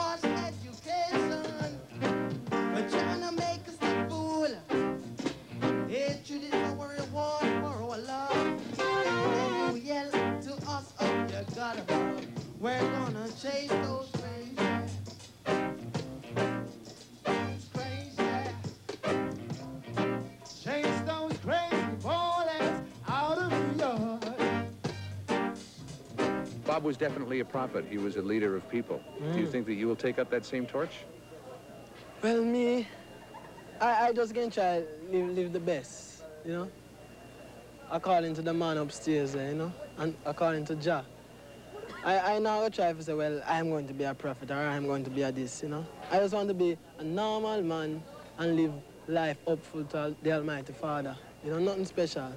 was education, make us fool. Love. You yell to us, oh, you got. We're gonna chase Bob was definitely a prophet. He was a leader of people. Mm. Do you mm. think that you will take up that same torch? Well, me, I, I just gonna try live, live the best, you know? According to the man upstairs, you know? And according to Jah. I, I now try to say, well, I'm going to be a prophet or I'm going to be a this, you know? I just want to be a normal man and live life upful to the Almighty Father. You know, nothing special.